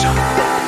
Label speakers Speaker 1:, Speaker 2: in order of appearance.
Speaker 1: Peace.